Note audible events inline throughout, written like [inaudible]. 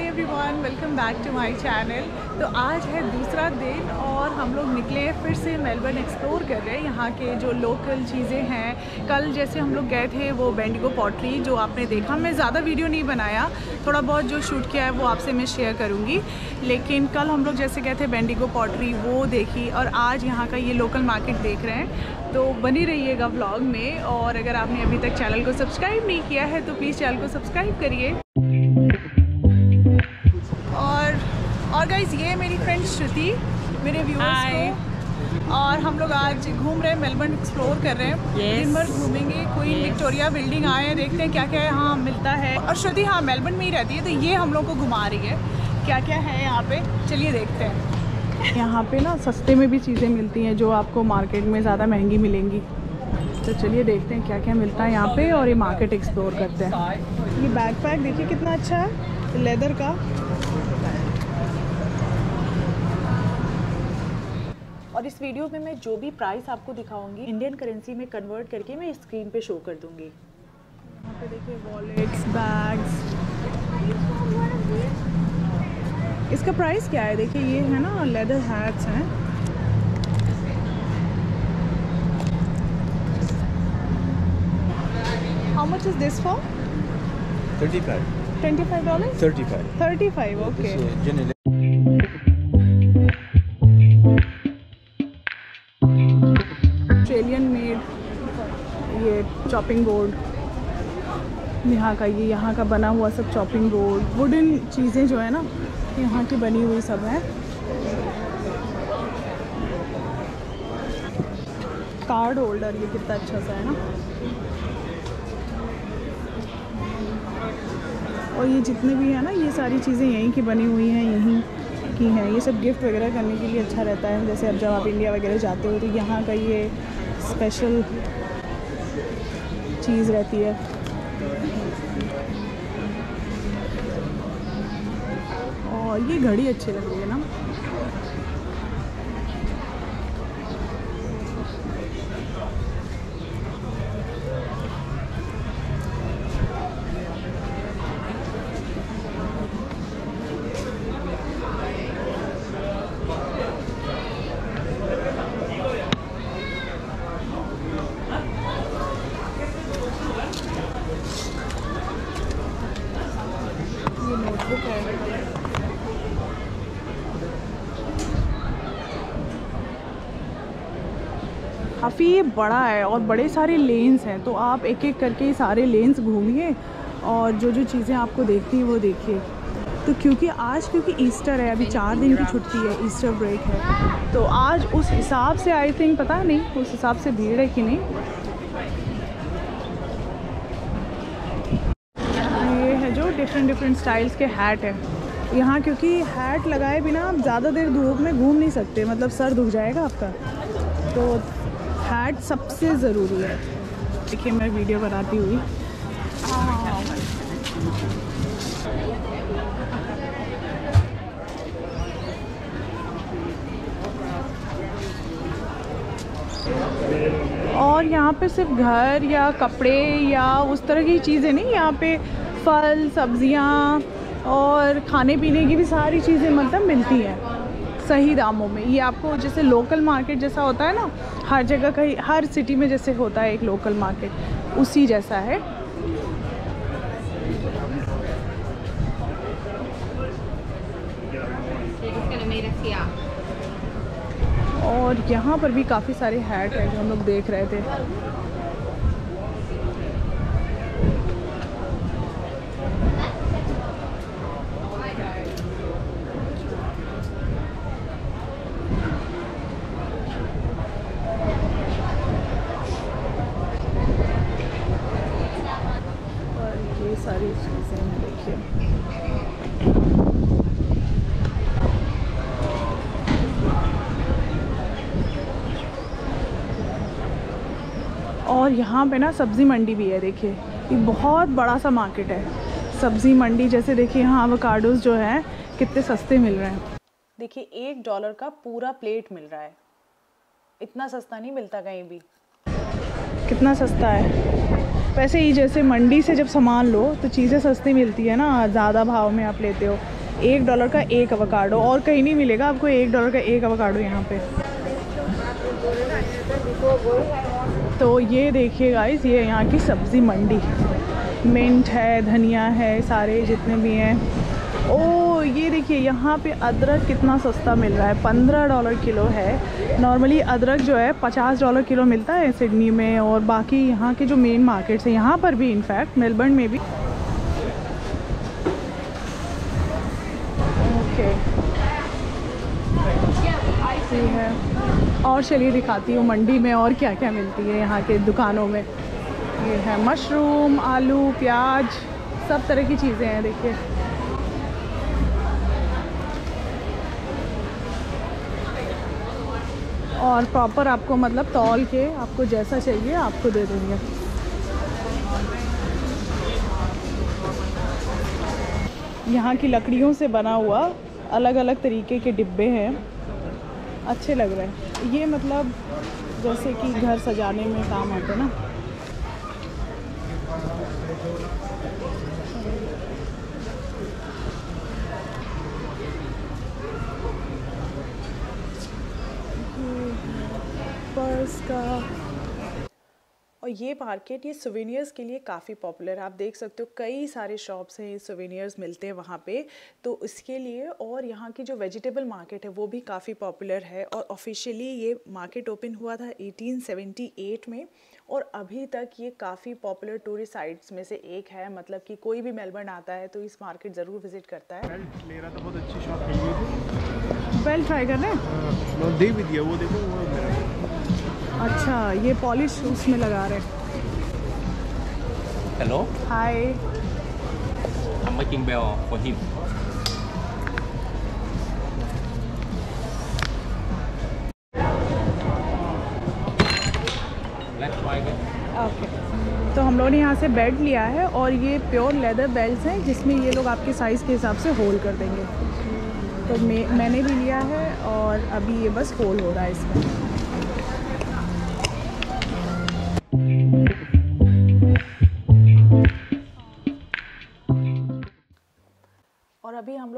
Hi everyone welcome back to my channel तो आज है दूसरा दिन और हम लोग निकले हैं फिर से मेलबर्न एक्सप्लोर कर रहे हैं। यहाँ के जो लोकल चीज़ें हैं, कल जैसे हम लोग गए थे वो बेंडिगो पॉटरी जो आपने देखा। मैं ज़्यादा वीडियो नहीं बनाया, थोड़ा बहुत जो शूट किया है वो आपसे मैं शेयर करूँगी। लेकिन कल हम लोग जैसे गए थे बेंडिगो पॉटरी वो देखी और आज यहाँ का ये लोकल मार्केट देख रहे हैं। तो बनी रहिएगा व्लॉग में और अगर आपने अभी तक चैनल को सब्सक्राइब नहीं किया है तो प्लीज़ चैनल को सब्सक्राइब करिए। गाइज़ ये मेरी फ्रेंड श्रुति मेरे व्यूअर्स को। और हम लोग आज घूम रहे हैं मेलबर्न एक्सप्लोर कर रहे हैं। Yes. दिन भर घूमेंगे कोई विक्टोरिया बिल्डिंग आए हैं देखते हैं क्या क्या यहाँ मिलता है। और श्रुति हाँ मेलबर्न में ही रहती है तो ये हम लोग को घुमा रही है। क्या क्या है यहाँ पे? चलिए देखते हैं। यहाँ पे ना सस्ते में भी चीज़ें मिलती हैं जो आपको मार्केट में ज़्यादा महँगी मिलेंगी। तो चलिए देखते हैं क्या क्या मिलता है यहाँ पे और ये मार्केट एक्सप्लोर करते हैं। ये बैग पैक देखिए कितना अच्छा है लेदर का। और इस वीडियो में मैं जो भी प्राइस आपको दिखाऊँगी इंडियन करेंसी में कन्वर्ट करके मैं स्क्रीन पे शो कर दूँगी। यहाँ पे देखिए वॉलेट्स बैग्स इसका प्राइस क्या है? देखिए ये है ना लेदर हैट्स हैं। How much is this for 35. Twenty five dollar 35. Thirty five okay This is chopping board यहाँ का ये यहाँ का बना हुआ सब चॉपिंग बोर्ड वुडन चीज़ें जो है ना, यहाँ की बनी हुई सब है। कार्ड होल्डर ये कितना अच्छा सा है ना। और ये जितने भी है ना, ये सारी चीज़ें यहीं की बनी हुई हैं, यहीं की हैं। ये सब गिफ्ट वगैरह करने के लिए अच्छा रहता है। जैसे अब जब आप इंडिया वगैरह जाते हो तो यहाँ का ये स्पेशल चीज़ रहती है। और ये घड़ी अच्छी लग रही है ना ये नोटबुक है काफ़ी ये बड़ा है और बड़े सारे लेन्स हैं तो आप एक एक करके सारे लेन्स घूमिए और जो जो चीज़ें आपको देखती हैं वो देखिए। तो क्योंकि आज, क्योंकि ईस्टर है, अभी चार दिन की छुट्टी है ईस्टर ब्रेक है तो आज उस हिसाब से आई थिंक पता नहीं, उस हिसाब से भीड़ है कि नहीं। ये है जो डिफरेंट डिफरेंट स्टाइल्स के हैट है। यहाँ क्योंकि हैट लगाए बिना आप ज़्यादा देर धूप में घूम नहीं सकते मतलब सर दुख जाएगा आपका। तो हैट सबसे ज़रूरी है। देखिए, मैं वीडियो बनाती हुई। और यहाँ पे सिर्फ़ घर या कपड़े या उस तरह की चीज़ें नहीं, यहाँ पे फल, सब्ज़ियाँ और खाने पीने की भी सारी चीज़ें मतलब मिलती हैं। सही दामों में ये आपको जैसे लोकल मार्केट जैसा होता है ना, हर जगह कहीं, हर सिटी में जैसे होता है एक लोकल मार्केट उसी जैसा है. और यहाँ पर भी काफ़ी सारे हैट हैं जो हम लोग देख रहे थे और ये सारी चीज़ें हैं, देखिए। और यहाँ पे ना सब्ज़ी मंडी भी है, देखिए। ये बहुत बड़ा सा मार्केट है। सब्ज़ी मंडी जैसे देखिए, यहाँ अवोकाडोस जो है, कितने सस्ते मिल रहे हैं। देखिए, एक डॉलर का पूरा प्लेट मिल रहा है। इतना सस्ता नहीं मिलता कहीं भी। कितना सस्ता है? वैसे ही जैसे मंडी से जब सामान लो तो चीज़ें सस्ती मिलती है ना, ज़्यादा भाव में आप लेते हो। एक डॉलर का एक अवकाडो और कहीं नहीं मिलेगा आपको एक डॉलर का एक अवकाडो यहाँ पे। तो ये देखिए गाइस ये यहाँ की सब्ज़ी मंडी। मिंट है, धनिया है, सारे जितने भी हैं। ओ, ये देखिए, यहाँ पे अदरक कितना सस्ता मिल रहा है। पंद्रह डॉलर किलो है। नॉर्मली अदरक जो है, पचास डॉलर किलो मिलता है सिडनी में और बाकी यहाँ के जो मेन मार्केट्स हैं, यहाँ पर भी इनफैक्ट मेलबर्न में भी। ओके है। और चलिए दिखाती हूँ मंडी में और क्या क्या मिलती है यहाँ के दुकानों में। ये है मशरूम आलू, प्याज, सब तरह की चीज़ें हैं, देखिए। और प्रॉपर आपको मतलब तौल के आपको जैसा चाहिए आपको दे देंगे। यहाँ की लकड़ियों से बना हुआ अलग अलग तरीके के डिब्बे हैं। अच्छे लग रहे हैं। ये मतलब जैसे कि घर सजाने में काम आते ना। पर्स का। और ये मार्केट ये सोवेनियर्स के लिए काफ़ी पॉपुलर है। आप देख सकते हो कई सारे शॉप्स हैं सोवेनियर्स मिलते हैं वहाँ पे। तो इसके लिए और यहाँ की जो वेजिटेबल मार्केट है वो भी काफ़ी पॉपुलर है। और ऑफिशियली ये मार्केट ओपन हुआ था 1878 में। और अभी तक ये काफ़ी पॉपुलर टूरिस्ट साइट्स में से एक है। मतलब कि कोई भी मेलबर्न आता है तो इस मार्केट ज़रूर विज़िट करता है। बेल्ट ले रहा था बहुत अच्छी शॉप वेल ट्राई है? दिया वो देखो वो मेरा अच्छा ये पॉलिश उसमें लगा रहे Hello, hi I'm making bell for him. तो हम लोगों ने यहाँ से बेल्ट लिया है और ये प्योर लेदर बेल्ट हैं जिसमें ये लोग आपके साइज़ के हिसाब से होल्ड कर देंगे। तो मैं मैंने भी लिया है और अभी ये बस होल्ड हो रहा है इसमें।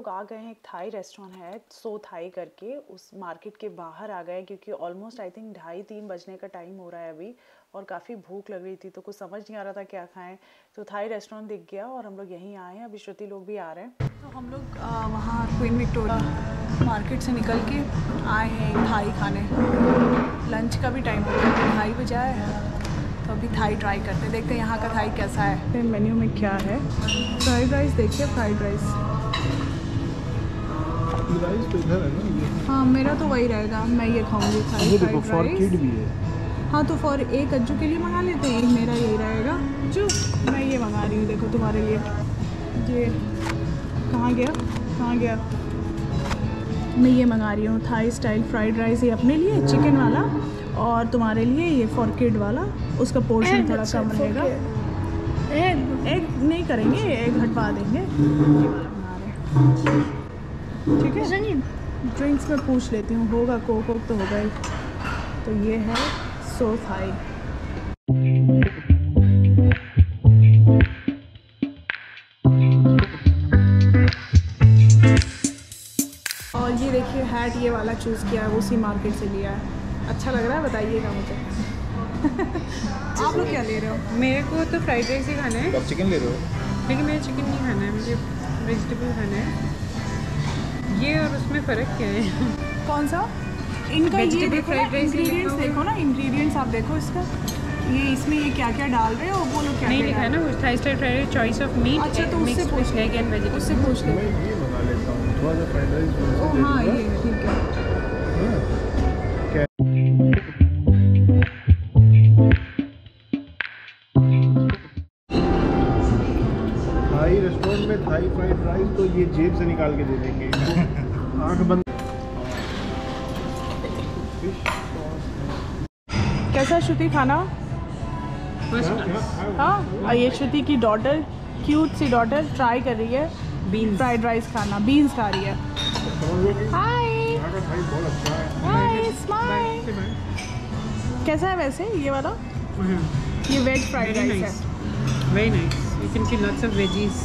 लोग आ गए हैं एक थाई रेस्टोरेंट है सो थाई करके उस मार्केट के बाहर आ गए क्योंकि ऑलमोस्ट आई थिंक ढाई तीन बजने का टाइम हो रहा है अभी और काफ़ी भूख लग रही थी तो कुछ समझ नहीं आ रहा था क्या खाएँ। तो थाई रेस्टोरेंट दिख गया और हम लोग यहीं आए हैं अभी श्रुति लोग भी आ रहे हैं। तो हम लोग वहाँ क्वीन विक्टोरिया मार्केट से निकल के आए हैं थाई खाने। लंच का भी टाइम हो गया है, ढाई बजे आए हैं। तो अभी थाई ट्राई करते हैं देखते हैं यहाँ का थाई कैसा है। मेन्यू में क्या है? फ्राइड राइस देखिए फ्राइड राइस। राइस तो इधर है ना ये? हाँ मेरा तो वही रहेगा। मैं ये खाऊँगी थाई ये देखो फ्राइड फॉर किड भी है। हाँ तो फॉर एक अज्जू के लिए मंगा लेते हैं। एक मेरा यही रहेगा। जो मैं ये मंगा रही हूँ देखो तुम्हारे लिए। ये कहाँ गया? कहाँ गया? मैं ये मंगा रही हूँ थाई स्टाइल फ्राइड राइस ये अपने लिए चिकन वाला और तुम्हारे लिए ये फॉर किड वाला। उसका पोर्शन थोड़ा कम रहेगा। एग एग नहीं करेंगे एग हटवा देंगे। ये वाला बना रहे हैं। ठीक है। ड्रिंक्स में पूछ लेती हूँ होगा कोक वोक तो होगा ही। तो ये है सो थाई और ये देखिए हैट ये वाला चूज़ किया है उसी मार्केट से लिया है। अच्छा लग रहा है बताइएगा मुझे। [laughs] आप लोग क्या ले रहे हो? मेरे को तो फ्राइड राइस ही खाना है। आप चिकन ले रहे हो? लेकिन मुझे चिकन नहीं खाना है मुझे वेजिटेबल खाना है। ये और उसमें फ़र्क क्या है? कौन सा? इनका ये देखो ही इंग्रेडिएंट्स देखो ना इंग्रेडिएंट्स आप देखो इसका। ये इसमें ये क्या क्या डाल रहे हो बोलो क्या नहीं लिखा है ना वो Thai style fried rice choice of meat अच्छा तो उससे पूछ एग एंड ले उससे पूछ ले। मैं ये मंगा लेता हूँ थोड़ा सा फ्राइड राइस ओ हाँ ये ठीक है। थाई रेस्टोरेंट में थाई फ्राइड राइस तो ये जेब से निकाल के दे देंगे। आँख बंद कैसा श्रुति खाना? हाँ ये श्रुति की डॉटर क्यूट सी डॉटर ट्राई कर रही है बीन्स फ्राइड राइस खाना बीन्स खा रही है। हाय हाय स्माइल कैसा है वैसे ये वाला? ये वेज फ्राइड राइस है। Very nice. You can see lots of veggies.